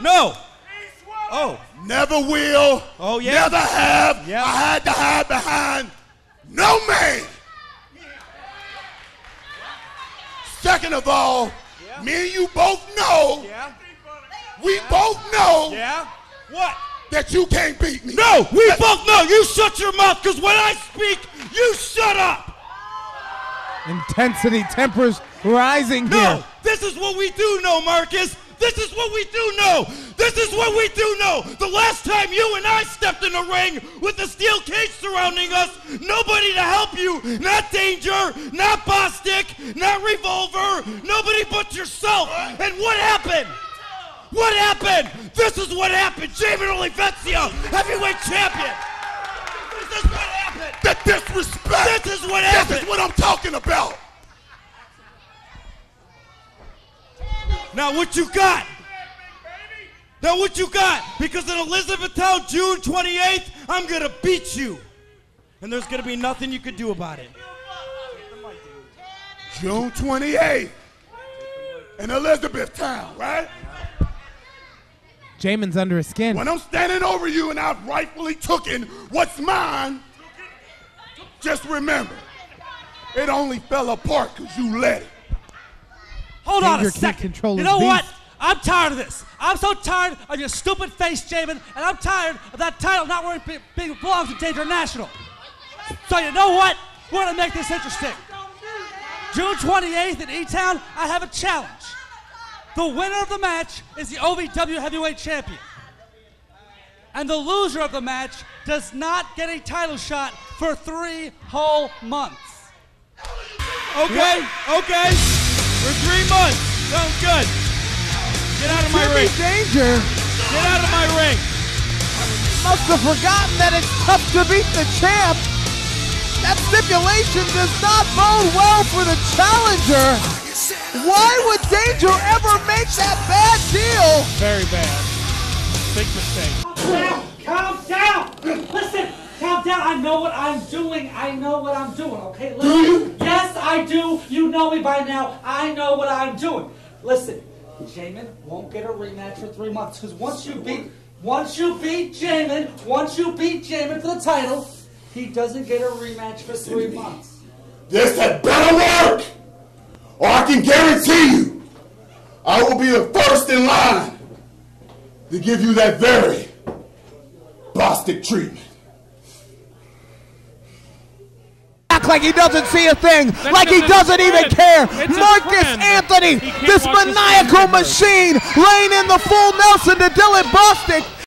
No. Oh. Never will. Oh, yeah? Never have. Yeah. I had to hide behind no man. Second of all, me and you both know, Yeah. we both know Yeah. What? that you can't beat me. No, we both know. You shut your mouth, because when I speak, you shut up. Intensity, tempers rising No, here. this is what we do know, Marcus. This is what we do know. This is what we do know. The last time you and I stepped in a ring with a steel cage surrounding us, nobody to help you. Not Danger, not Bostic, not Revolver, nobody but yourself. And what happened? What happened? This is what happened. Jamin Olivencia, heavyweight champion. This is what happened. The disrespect. This is what happened. This is what I'm talking about. Now what you got? Now what you got? Because in Elizabethtown, June 28th, I'm gonna beat you. And there's gonna be nothing you can do about it. June 28th in Elizabethtown, right? Jamin's under his skin. When I'm standing over you and I've rightfully taken what's mine, just remember, it only fell apart because you let it. Hold on Danger a can't second. you his know what? I'm tired of this. I'm so tired of your stupid face, Jamin, and I'm tired of that title not where it be- be- belongs to Danger International. So you know what? We're gonna make this interesting. June 28th in E-Town, I have a challenge. The winner of the match is the OVW Heavyweight Champion. And the loser of the match does not get a title shot for three whole months. Okay, okay. For three months. Sounds good. Get out of my Jimmy ring. Danger Get out of my ring. must have forgotten that it's tough to beat the champ. That stipulation does not bode well for the challenger. Why would Danger ever make that bad deal? Very bad. Big mistake. down! Calm down! Listen, calm down. I know what I'm doing. I know what I'm doing, okay? Listen. I do. You know me by now. I know what I'm doing. Listen, Jamin won't get a rematch for three months because once you beat, once you beat Jamin, once you beat Jamin for the title, he doesn't get a rematch for three months. This had better work, or I can guarantee you, I will be the first in line to give you that very Bostic treatment. Act like he doesn't see a thing, like he doesn't even care. It's Marcus. Anthony, this maniacal machine, laying in the full Nelson to Dylan Bostic.